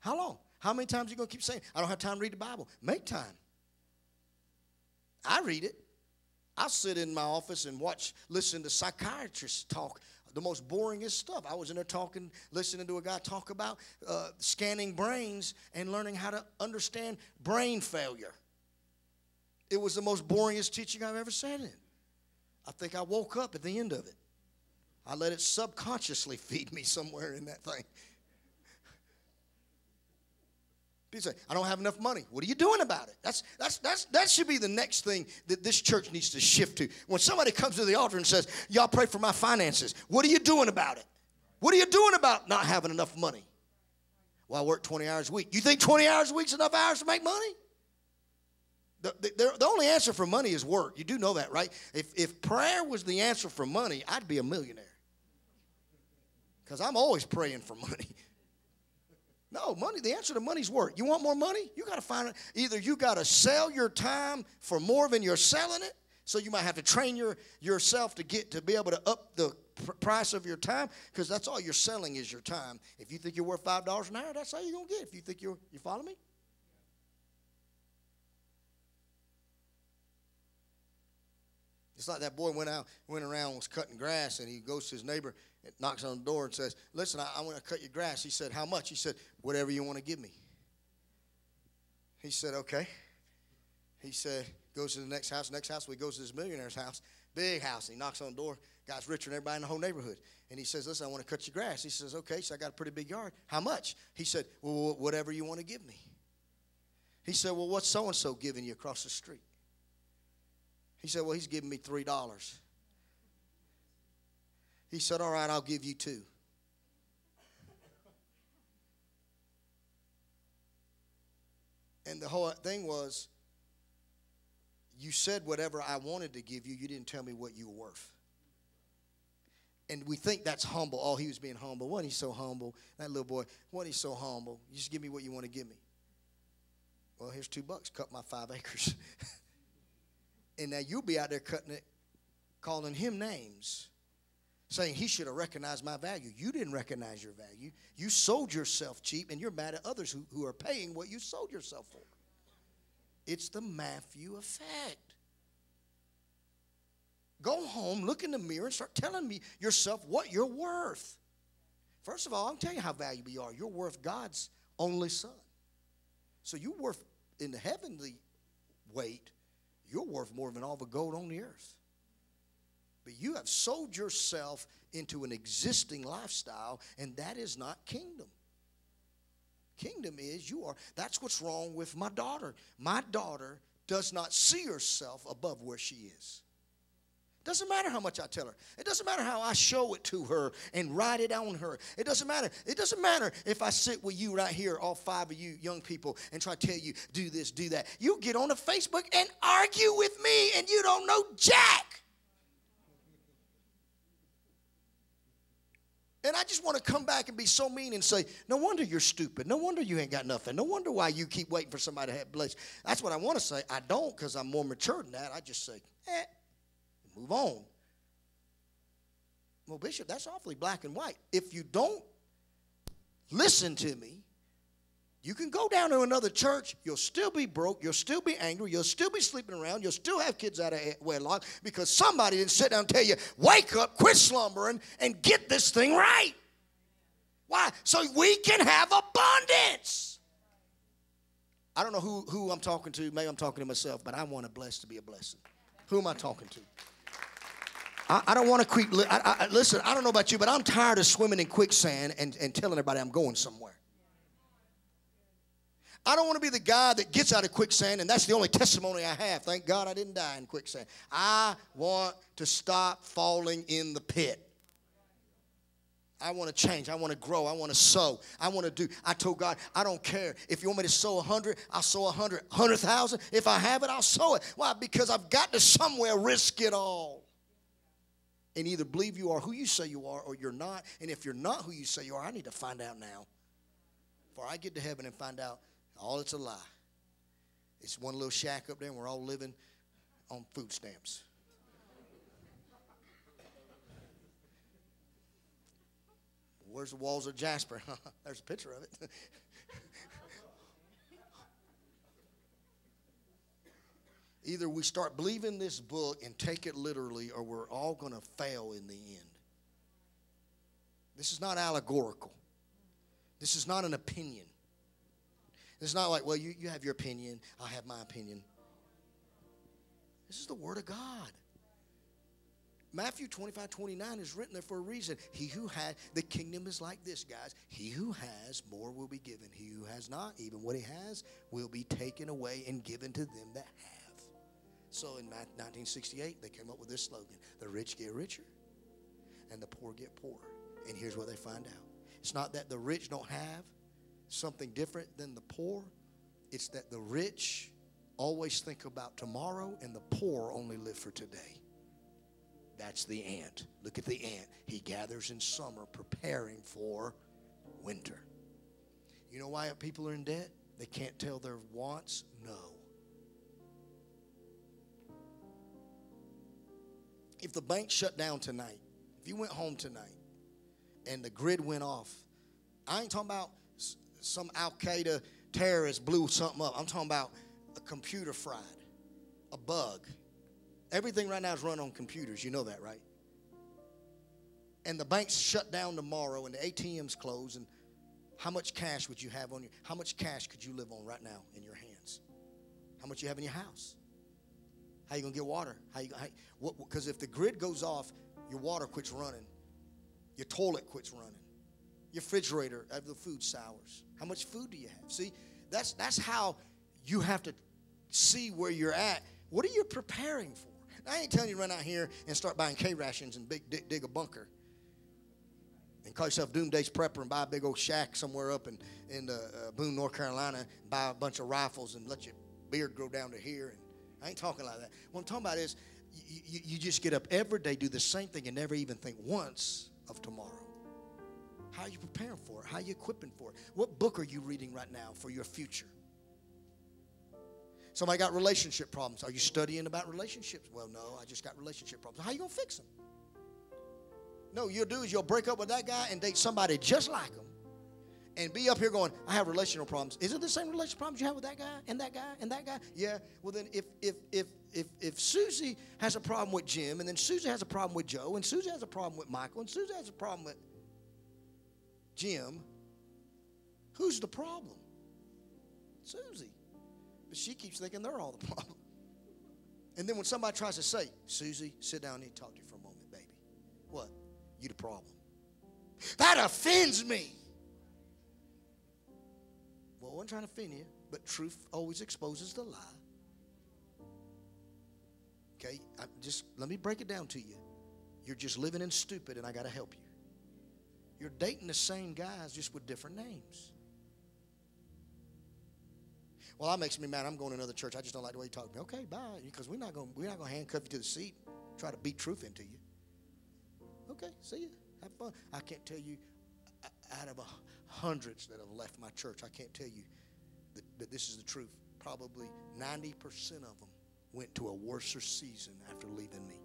How long? How many times are you going to keep saying, I don't have time to read the Bible? Make time. I read it. I sit in my office and watch, listen to psychiatrists talk the most boringest stuff. I was in there talking, listening to a guy talk about uh, scanning brains and learning how to understand brain failure. It was the most boringest teaching I've ever sat in. I think I woke up at the end of it. I let it subconsciously [laughs] feed me somewhere in that thing. People say, I don't have enough money. What are you doing about it? That's, that's, that's, that should be the next thing that this church needs to shift to. When somebody comes to the altar and says, Y'all pray for my finances, what are you doing about it? What are you doing about not having enough money? Well, I work 20 hours a week. You think 20 hours a week is enough hours to make money? The, the, the, only answer for money is work. You do know that, right? If, if prayer was the answer for money, I'd be a millionaire. Because I'm always praying for money. [laughs] No, money, the answer to money is work. You want more money? You got to find it. Either you got to sell your time for more than you're selling it, so you might have to train your, yourself to get to be able to up the pr- price of your time, because that's all you're selling is your time. If you think you're worth five dollars an hour, that's all you're gonna get. If you think you're, you follow me? It's like that boy went out, went around, was cutting grass, and he goes to his neighbor, and knocks on the door, and says, "Listen, I, I want to cut your grass." He said, "How much?" He said, "Whatever you want to give me." He said, "Okay." He said, goes to the next house. Next house, we goes to this millionaire's house, big house. He knocks on the door. Guy's richer than everybody in the whole neighborhood. And he says, "Listen, I want to cut your grass." He says, "Okay." So I got a pretty big yard. How much? He said, "Well, whatever you want to give me." He said, "Well, what's so and so giving you across the street?" He said, Well, he's giving me $3. He said, All right, I'll give you two. And the whole thing was, you said whatever I wanted to give you, you didn't tell me what you were worth. And we think that's humble. Oh, he was being humble. Wasn't he so humble? That little boy, wasn't he so humble? You just give me what you want to give me. Well, here's two bucks. Cut my five [laughs] acres. And now you'll be out there cutting it, calling him names, saying he should have recognized my value. You didn't recognize your value. You sold yourself cheap, and you're mad at others who, who are paying what you sold yourself for. It's the Matthew effect. Go home, look in the mirror, and start telling me yourself what you're worth. First of all, I'll tell you how valuable you are. You're worth God's only son. So you're worth in the heavenly weight you're worth more than all the gold on the earth. But you have sold yourself into an existing lifestyle, and that is not kingdom. Kingdom is you are. That's what's wrong with my daughter. My daughter does not see herself above where she is. Doesn't matter how much I tell her. It doesn't matter how I show it to her and write it on her. It doesn't matter. It doesn't matter if I sit with you right here, all five of you young people, and try to tell you, do this, do that. You get on a Facebook and argue with me, and you don't know Jack. And I just want to come back and be so mean and say, no wonder you're stupid. No wonder you ain't got nothing. No wonder why you keep waiting for somebody to have blessed. That's what I want to say. I don't because I'm more mature than that. I just say, eh, Move on. Well, Bishop, that's awfully black and white. If you don't listen to me, you can go down to another church. You'll still be broke. You'll still be angry. You'll still be sleeping around. You'll still have kids out of wedlock because somebody didn't sit down and tell you, wake up, quit slumbering, and get this thing right. Why? So we can have abundance. I don't know who, who I'm talking to. Maybe I'm talking to myself, but I want to bless to be a blessing. Who am I talking to? I, I don't want to creep. I, I, listen, I don't know about you, but I'm tired of swimming in quicksand and, and telling everybody I'm going somewhere. I don't want to be the guy that gets out of quicksand and that's the only testimony I have. Thank God I didn't die in quicksand. I want to stop falling in the pit. I want to change. I want to grow. I want to sow. I want to do. I told God, I don't care. If you want me to sow a hundred, I'll sow a hundred, hundred thousand. If I have it, I'll sow it. Why? Because I've got to somewhere risk it all and either believe you are who you say you are or you're not. And if you're not who you say you are, I need to find out now. Before I get to heaven and find out all it's a lie. It's one little shack up there and we're all living on food stamps. Where's the walls of Jasper? [laughs] There's a picture of it. [laughs] Either we start believing this book and take it literally, or we're all going to fail in the end. This is not allegorical. This is not an opinion. It's not like, well, you, you have your opinion, I have my opinion. This is the Word of God. Matthew 25, 29 is written there for a reason. He who had, the kingdom is like this, guys. He who has, more will be given. He who has not, even what he has, will be taken away and given to them that have. So in 1968, they came up with this slogan the rich get richer and the poor get poorer. And here's what they find out it's not that the rich don't have something different than the poor, it's that the rich always think about tomorrow and the poor only live for today. That's the ant. Look at the ant. He gathers in summer, preparing for winter. You know why people are in debt? They can't tell their wants no. If the bank shut down tonight, if you went home tonight and the grid went off, I ain't talking about some Al Qaeda terrorist blew something up. I'm talking about a computer fried, a bug, Everything right now is run on computers. You know that, right? And the banks shut down tomorrow and the ATMs close. And how much cash would you have on you? How much cash could you live on right now in your hands? How much you have in your house? How you gonna get water? How you? Because if the grid goes off, your water quits running, your toilet quits running, your refrigerator, the food sours. How much food do you have? See, that's that's how you have to see where you're at. What are you preparing for? I ain't telling you to run out here and start buying K rations and big dig, dig a bunker and call yourself Doomsday's Prepper and buy a big old shack somewhere up in, in uh, uh, Boone, North Carolina, and buy a bunch of rifles and let your beard grow down to here. And I ain't talking like that. What I'm talking about is you, you, you just get up every day, do the same thing, and never even think once of tomorrow. How are you preparing for it? How are you equipping for it? What book are you reading right now for your future? Somebody got relationship problems. Are you studying about relationships? Well, no, I just got relationship problems. How are you gonna fix them? No, you'll do is you'll break up with that guy and date somebody just like him, and be up here going, "I have relational problems." Is it the same relational problems you have with that guy and that guy and that guy? Yeah. Well, then if if if if if Susie has a problem with Jim, and then Susie has a problem with Joe, and Susie has a problem with Michael, and Susie has a problem with Jim, who's the problem? Susie. But she keeps thinking they're all the problem. And then when somebody tries to say, Susie, sit down and talk to you for a moment, baby. What? You the problem. That offends me. Well, I wasn't trying to offend you, but truth always exposes the lie. Okay, I just let me break it down to you. You're just living in stupid, and I got to help you. You're dating the same guys just with different names. Well, that makes me mad. I'm going to another church. I just don't like the way you talk to me. Okay, bye. Because we're not going we're not going to handcuff you to the seat, try to beat truth into you. Okay, see you. Have fun. I can't tell you uh, out of a hundreds that have left my church, I can't tell you that, that this is the truth. Probably 90% of them went to a worser season after leaving me.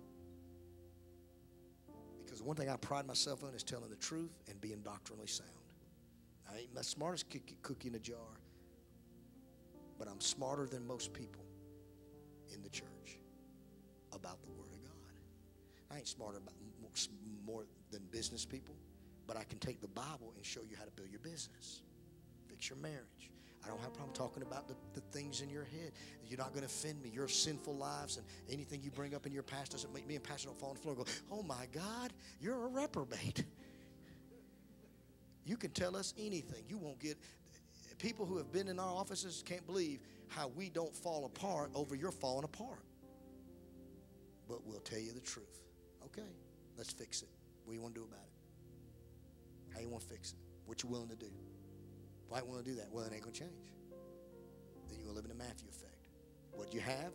Because the one thing I pride myself on is telling the truth and being doctrinally sound. I ain't the smartest cookie in a jar but I'm smarter than most people in the church about the Word of God. I ain't smarter about more than business people, but I can take the Bible and show you how to build your business, fix your marriage. I don't have a problem talking about the, the things in your head. You're not going to offend me. Your sinful lives and anything you bring up in your past doesn't make me and Pastor don't fall on the floor and go, oh my God, you're a reprobate. You can tell us anything. You won't get people who have been in our offices can't believe how we don't fall apart over your falling apart. But we'll tell you the truth. Okay, let's fix it. What do you want to do about it? How you want to fix it? What you willing to do? You want to do that? Well, it ain't going to change. Then you're going to live in the Matthew effect. What you have,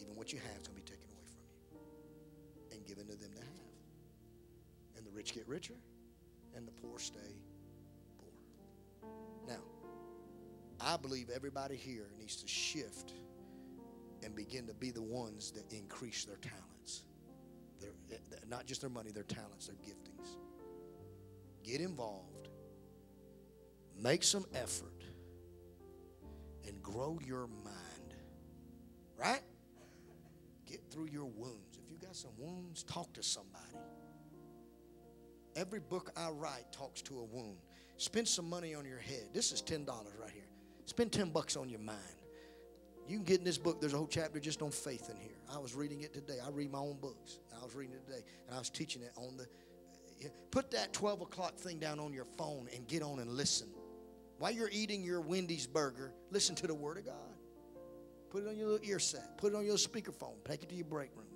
even what you have, is going to be taken away from you and given to them to have. And the rich get richer, and the poor stay poor. Now, I believe everybody here needs to shift and begin to be the ones that increase their talents. Their, eh, not just their money, their talents, their giftings. Get involved, make some effort, and grow your mind. Right? Get through your wounds. If you got some wounds, talk to somebody. Every book I write talks to a wound. Spend some money on your head. This is $10 right here. Spend 10 bucks on your mind. You can get in this book. There's a whole chapter just on faith in here. I was reading it today. I read my own books. I was reading it today, and I was teaching it on the. Put that 12 o'clock thing down on your phone and get on and listen. While you're eating your Wendy's burger, listen to the Word of God. Put it on your little ear set. Put it on your speakerphone. Take it to your break room.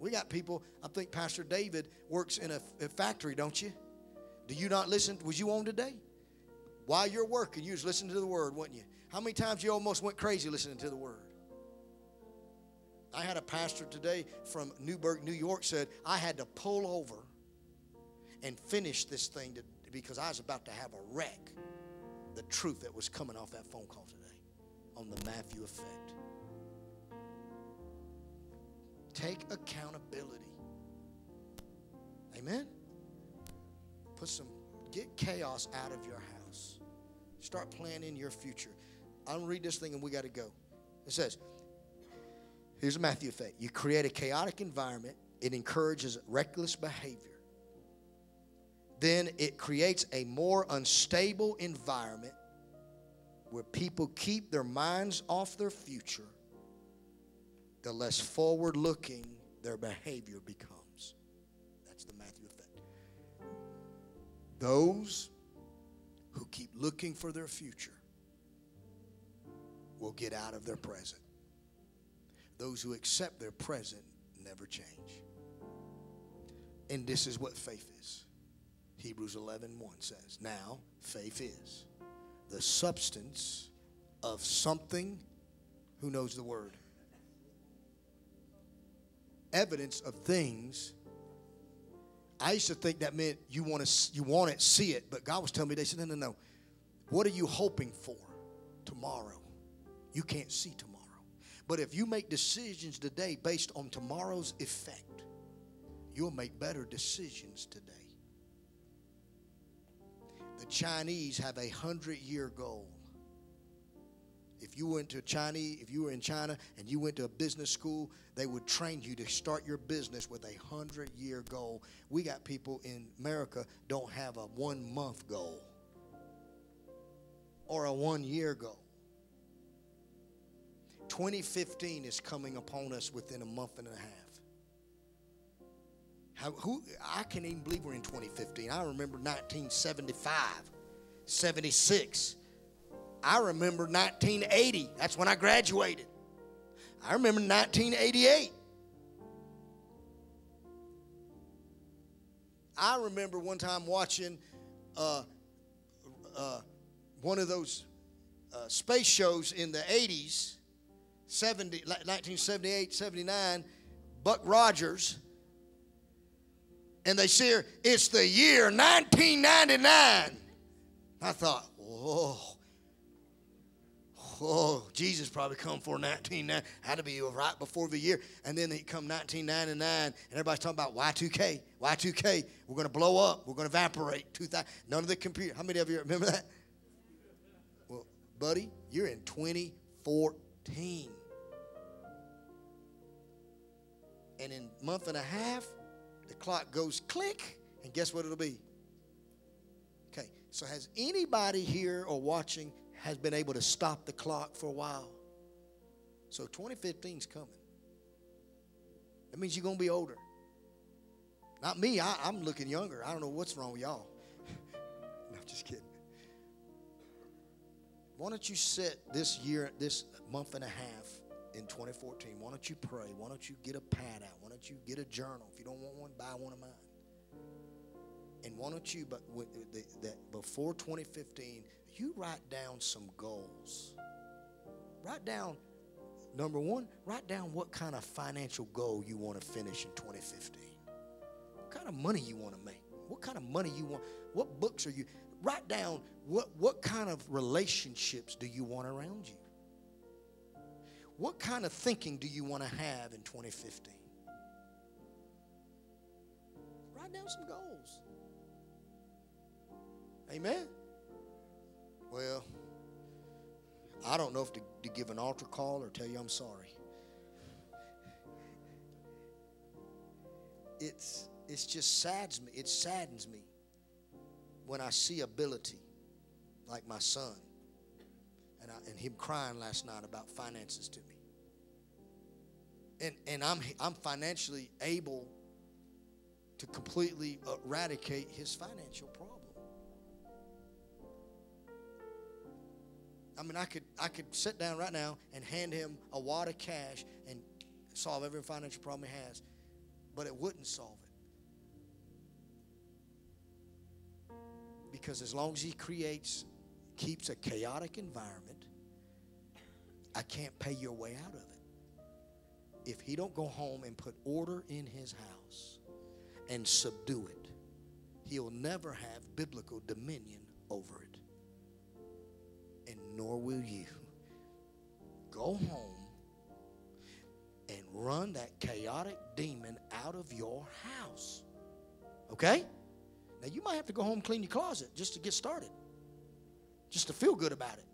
We got people. I think Pastor David works in a, a factory, don't you? Do you not listen? Was you on today? While you're working, you was listening to the Word, wasn't you? How many times you almost went crazy listening to the Word? I had a pastor today from Newburgh, New York, said I had to pull over and finish this thing to, because I was about to have a wreck. The truth that was coming off that phone call today on the Matthew effect. Take accountability. Amen. Put some get chaos out of your house. Start planning your future. I'm gonna read this thing and we got to go. It says, here's a Matthew effect. You create a chaotic environment, it encourages reckless behavior. Then it creates a more unstable environment where people keep their minds off their future, the less forward looking their behavior becomes. That's the Matthew effect. Those who keep looking for their future will get out of their present. Those who accept their present never change. And this is what faith is. Hebrews 11 1 says, Now faith is the substance of something. Who knows the word? Evidence of things. I used to think that meant you want to you want it, see it, but God was telling me they said, no, no, no. What are you hoping for tomorrow? You can't see tomorrow. But if you make decisions today based on tomorrow's effect, you'll make better decisions today. The Chinese have a hundred year goal. If you went to Chinese, if you were in China and you went to a business school, they would train you to start your business with a hundred year goal. We got people in America don't have a one month goal or a one year goal. 2015 is coming upon us within a month and a half. Who, I can't even believe we're in 2015. I remember 1975, 76. I remember 1980. That's when I graduated. I remember 1988. I remember one time watching uh, uh, one of those uh, space shows in the 80s 70, 1978, 79, Buck Rogers. And they say it's the year 1999. I thought, whoa. Oh, Jesus probably come for 1999. Had to be right before the year. And then it come 1999, and everybody's talking about Y2K. Y2K. We're going to blow up. We're going to evaporate. 2000. None of the computer. How many of you remember that? Well, buddy, you're in 2014. And in a month and a half, clock goes click, and guess what it'll be? Okay, so has anybody here or watching has been able to stop the clock for a while? So 2015 is coming. That means you're going to be older. Not me, I, I'm looking younger. I don't know what's wrong with y'all. [laughs] no, I'm just kidding. Why don't you sit this year, this month and a half, in 2014. Why don't you pray? Why don't you get a pad out? Why don't you get a journal? If you don't want one, buy one of mine. And why don't you, but that before 2015, you write down some goals. Write down, number one, write down what kind of financial goal you want to finish in 2015. What kind of money you want to make. What kind of money you want. What books are you. Write down what, what kind of relationships do you want around you. What kind of thinking do you want to have in 2015? Write down some goals. Amen. Well, I don't know if to, to give an altar call or tell you I'm sorry. It's it's just saddens me. It saddens me when I see ability like my son and, I, and him crying last night about finances to me. And, and I'm, I'm financially able to completely eradicate his financial problem. I mean, I could I could sit down right now and hand him a wad of cash and solve every financial problem he has, but it wouldn't solve it. Because as long as he creates, keeps a chaotic environment, I can't pay your way out of it. If he don't go home and put order in his house and subdue it, he'll never have biblical dominion over it and nor will you. Go home and run that chaotic demon out of your house. Okay? Now, you might have to go home and clean your closet just to get started, just to feel good about it.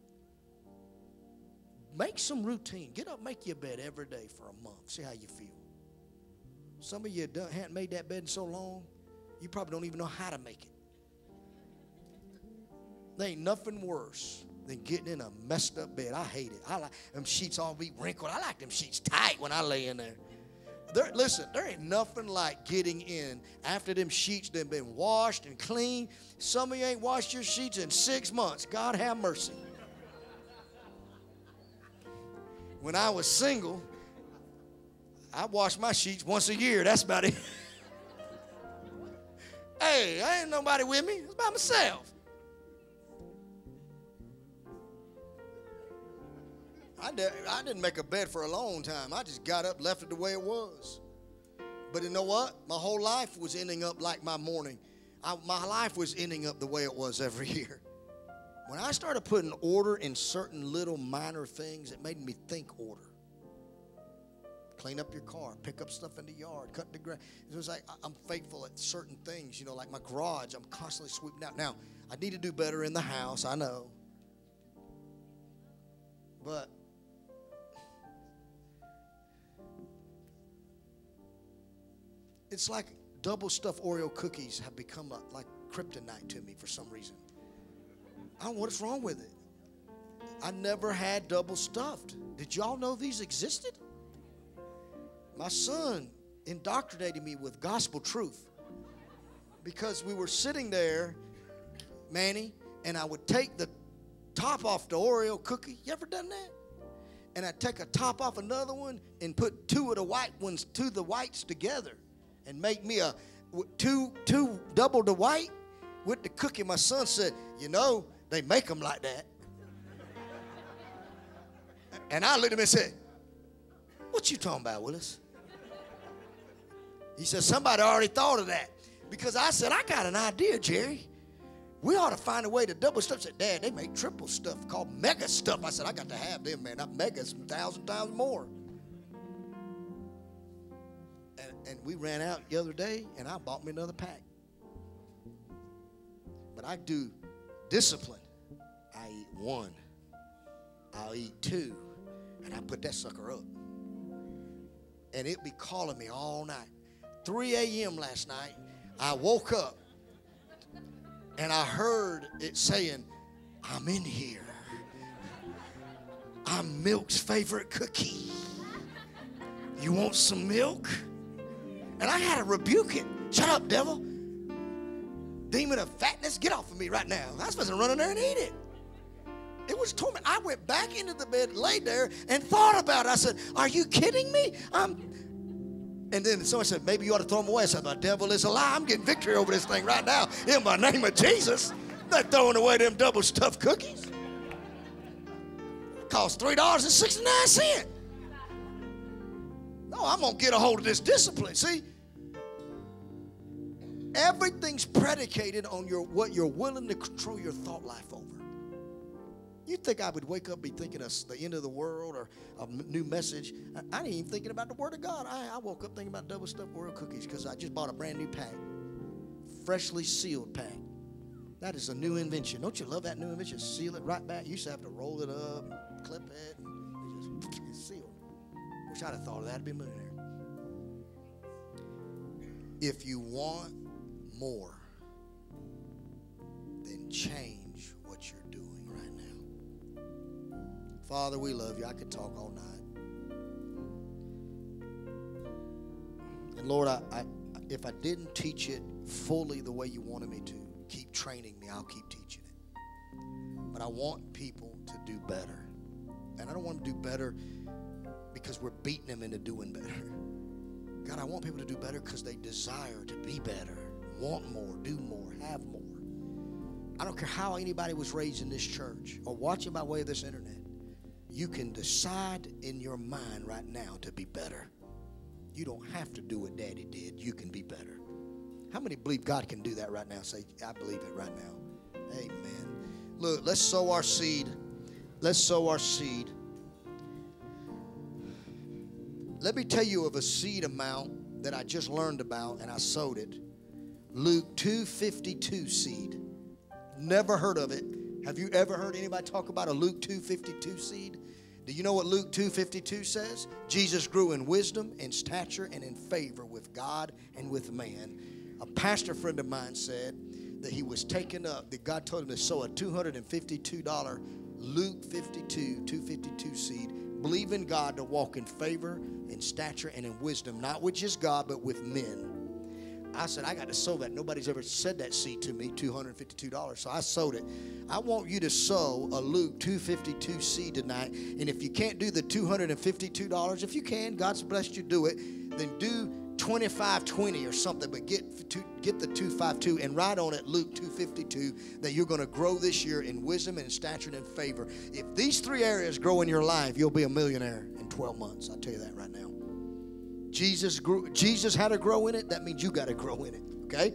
Make some routine. Get up, make your bed every day for a month. See how you feel. Some of you haven't made that bed in so long, you probably don't even know how to make it. There ain't nothing worse than getting in a messed up bed. I hate it. I like them sheets all be wrinkled. I like them sheets tight when I lay in there. There, listen, there ain't nothing like getting in after them sheets done been washed and clean. Some of you ain't washed your sheets in six months. God have mercy. When I was single, I washed my sheets once a year. That's about it. [laughs] hey, I ain't nobody with me. It's by myself. I, did, I didn't make a bed for a long time. I just got up, left it the way it was. But you know what? My whole life was ending up like my morning. I, my life was ending up the way it was every [laughs] year. When I started putting order in certain little minor things, it made me think order. Clean up your car, pick up stuff in the yard, cut the grass. It was like I'm faithful at certain things, you know, like my garage, I'm constantly sweeping out. Now, I need to do better in the house, I know. But it's like double stuffed Oreo cookies have become a, like kryptonite to me for some reason. I don't know what's wrong with it. I never had double stuffed. Did y'all know these existed? My son indoctrinated me with gospel truth because we were sitting there, Manny, and I would take the top off the Oreo cookie. You ever done that? And I'd take a top off another one and put two of the white ones, two of the whites together and make me a two two double the white with the cookie. My son said, "You know, they make them like that." And I looked at him and said, "What you talking about, Willis?" He said, "Somebody already thought of that." Because I said, "I got an idea, Jerry. We ought to find a way to double stuff." said, "Dad, they make triple stuff called mega stuff." I said, "I got to have them, man. Not megas, a thousand times more." And we ran out the other day, and I bought me another pack. But I do discipline. I eat one, I'll eat two, and I put that sucker up. And it be calling me all night. 3 a.m. last night, I woke up and I heard it saying, I'm in here. I'm Milk's favorite cookie. You want some milk? And I had to rebuke it. Shut up, devil. Demon of fatness, get off of me right now. I was supposed to run in there and eat it. It was torment. I went back into the bed, laid there, and thought about it. I said, Are you kidding me? I'm and then someone said, Maybe you ought to throw them away. I said, The devil is a lie. I'm getting victory over this thing right now in the name of Jesus. Not throwing away them double stuffed cookies. Cost $3.69. No, I'm going to get a hold of this discipline. See, everything's predicated on your what you're willing to control your thought life over. You think I would wake up be thinking of the end of the world or a new message? I, I ain't even thinking about the Word of God. I, I woke up thinking about double stuffed Oreo cookies because I just bought a brand new pack, freshly sealed pack. That is a new invention. Don't you love that new invention? Seal it right back. You used to have to roll it up, clip it, and just [laughs] it's sealed. Wish I'd have thought of that. I'd be a millionaire. If you want more, than change what you're doing right now. Father, we love you. I could talk all night. And Lord, I, I, if I didn't teach it fully the way you wanted me to, keep training me, I'll keep teaching it. But I want people to do better. And I don't want them to do better because we're beating them into doing better. [laughs] God, I want people to do better because they desire to be better, want more, do more, have more. I don't care how anybody was raised in this church or watching by way of this internet. You can decide in your mind right now to be better. You don't have to do what daddy did. You can be better. How many believe God can do that right now? Say, I believe it right now. Amen. Look, let's sow our seed. Let's sow our seed. Let me tell you of a seed amount that I just learned about and I sowed it. Luke 252 seed. Never heard of it. Have you ever heard anybody talk about a Luke 252 seed? Do you know what Luke 2:52 says? Jesus grew in wisdom and stature and in favor with God and with man. A pastor friend of mine said that he was taken up, that God told him to sow a $252 Luke 52, 252 seed. Believe in God to walk in favor, in stature, and in wisdom, not with just God, but with men. I said, I got to sow that. Nobody's ever said that seed to me, $252. So I sowed it. I want you to sow a Luke 252 seed tonight. And if you can't do the $252, if you can, God's blessed you do it, then do 2520 or something, but get to, get the 252 and write on it Luke 252 that you're going to grow this year in wisdom and in stature and in favor. If these three areas grow in your life, you'll be a millionaire in 12 months. I'll tell you that right now. Jesus grew, Jesus had to grow in it, that means you got to grow in it. Okay?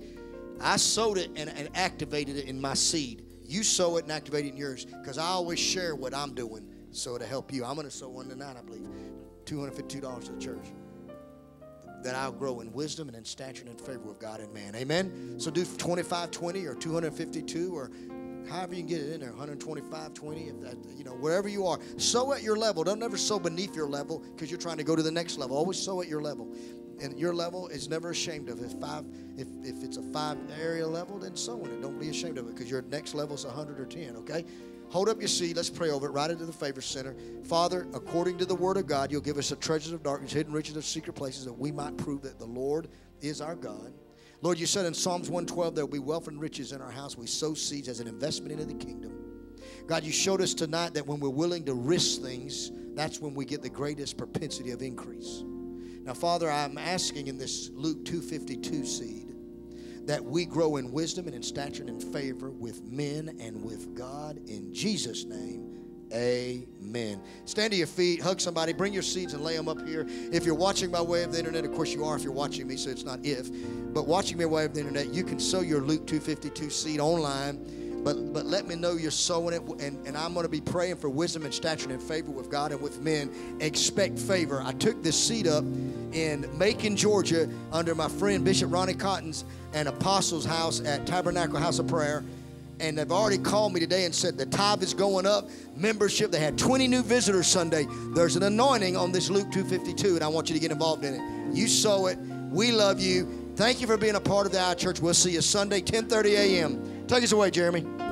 I sowed it and, and activated it in my seed. You sow it and activate it in yours. Because I always share what I'm doing so to help you. I'm going to sow one tonight, I believe. $252 to the church. That I'll grow in wisdom and in stature and in favor of God and man. Amen. So do 25, 20 or 252 or however you can get it in there 125 20 if that you know wherever you are. Sow at your level. Don't ever sow beneath your level because you're trying to go to the next level. Always sow at your level. And your level is never ashamed of if five if, if it's a five area level then sow in it. Don't be ashamed of it because your next level is 100 or 10 okay? Hold up your seed. Let's pray over it. Right into the favor center. Father according to the word of god you'll give us the treasures of darkness hidden riches of secret places that we might prove that the lord is our god Lord, you said in Psalms 112 there will be wealth and riches in our house. We sow seeds as an investment into the kingdom. God, you showed us tonight that when we're willing to risk things, that's when we get the greatest propensity of increase. Now, Father, I'm asking in this Luke 252 seed that we grow in wisdom and in stature and in favor with men and with God. In Jesus' name, Amen. Stand to your feet, hug somebody, bring your seeds and lay them up here. If you're watching by way of the internet, of course you are if you're watching me, so it's not if, but watching me by way of the internet, you can sow your Luke 252 seed online. But, but let me know you're sowing it, and, and I'm going to be praying for wisdom and stature and favor with God and with men. Expect favor. I took this seed up in Macon, Georgia, under my friend Bishop Ronnie Cotton's and Apostles' house at Tabernacle House of Prayer and they've already called me today and said the tithe is going up. Membership, they had 20 new visitors Sunday. There's an anointing on this Luke 252, and I want you to get involved in it. You sow it. We love you. Thank you for being a part of the Our Church. We'll see you Sunday, 10:30 a.m. Take us away, Jeremy.